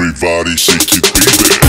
Everybody shake it, baby.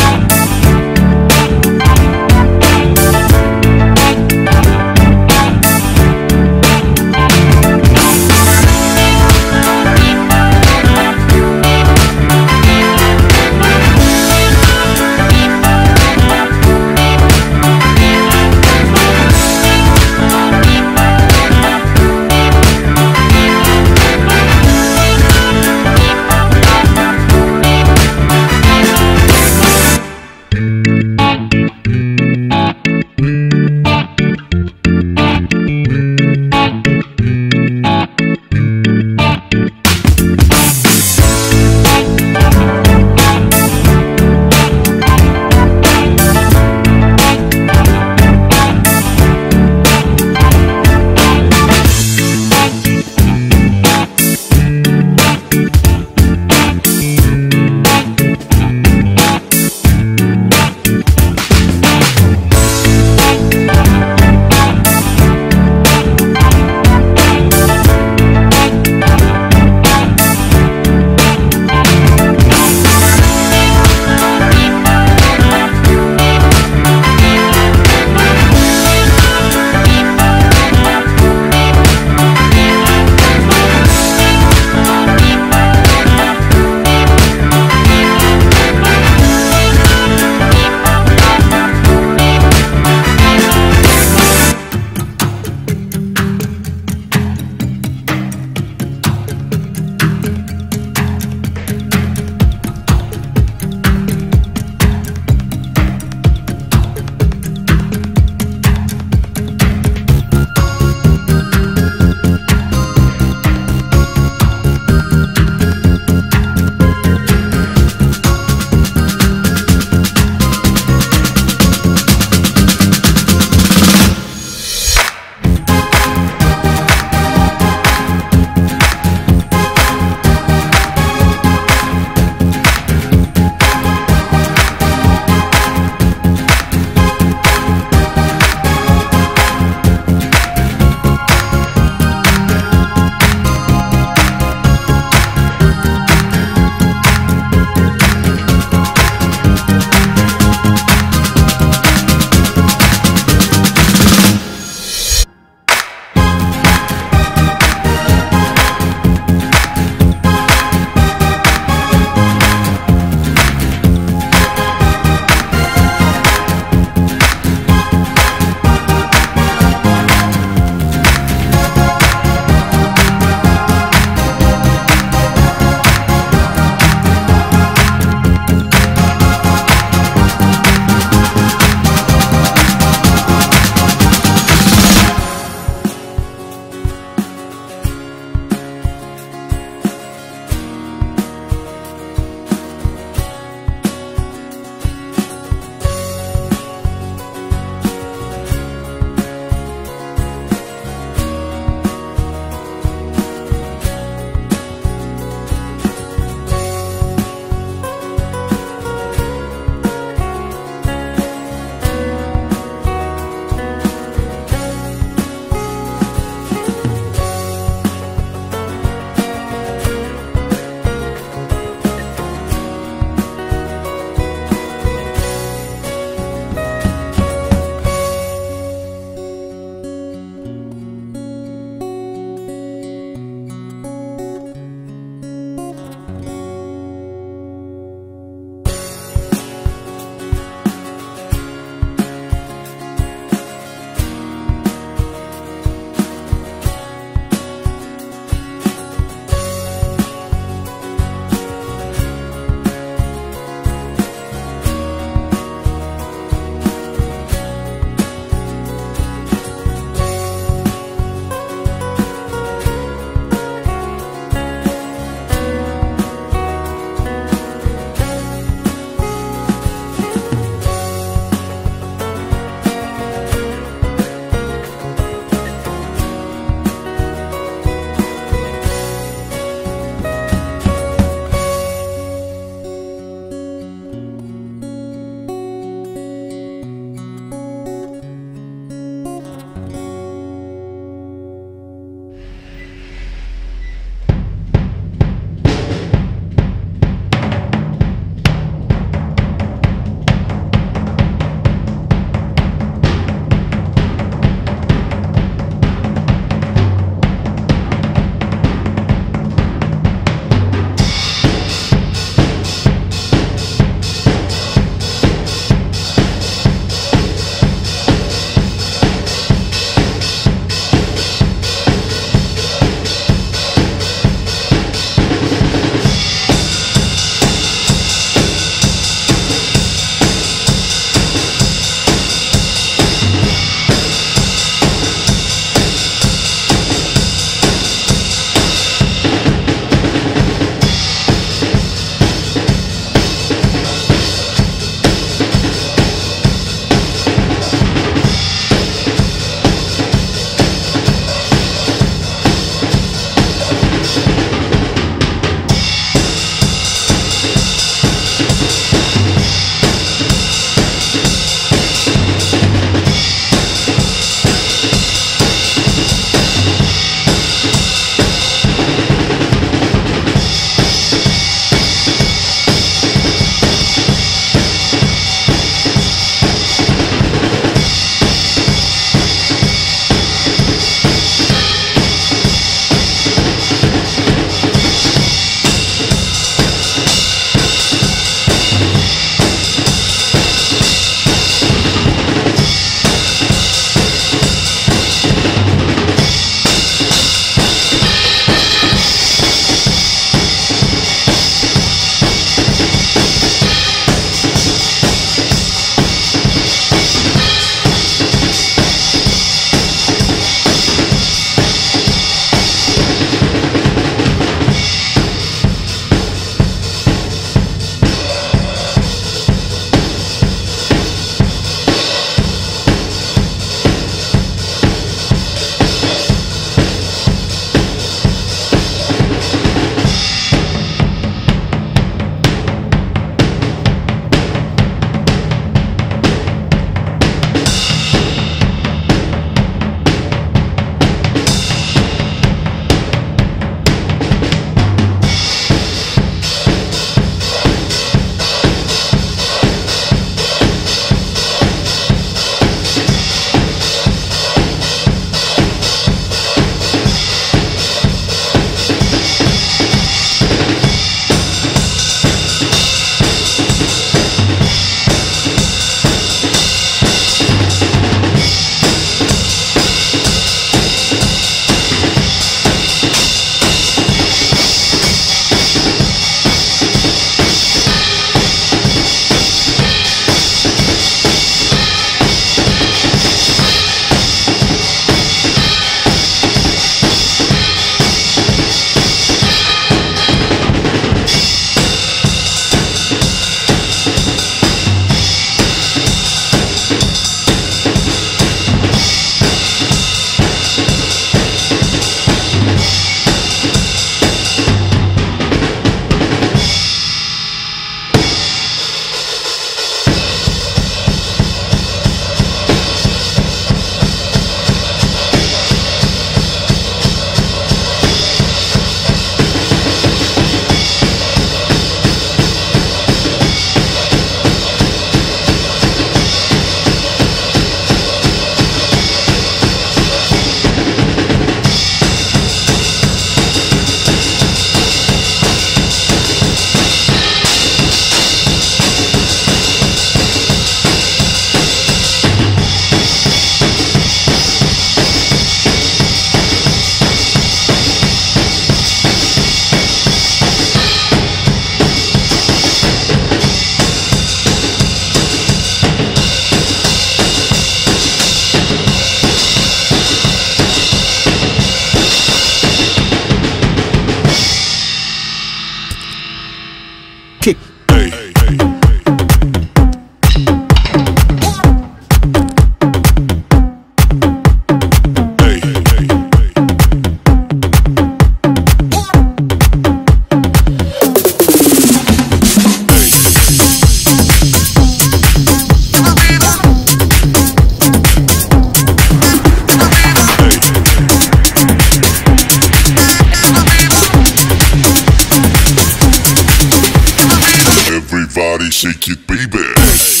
Baby.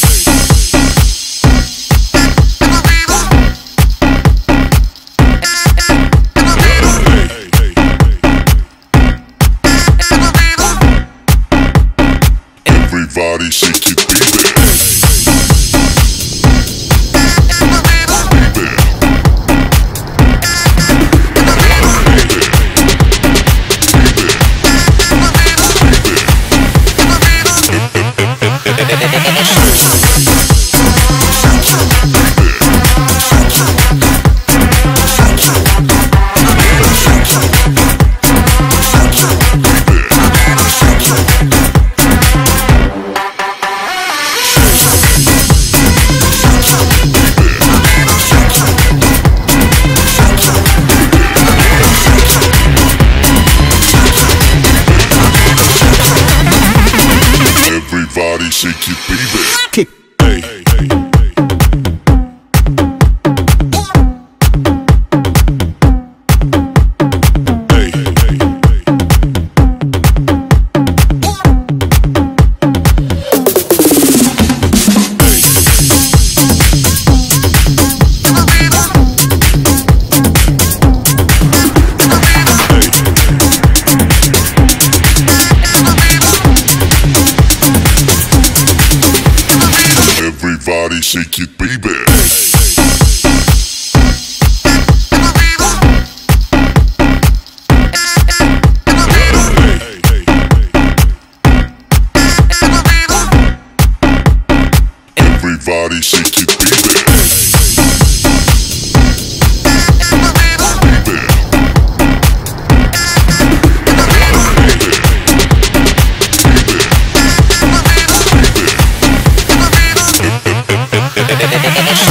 Música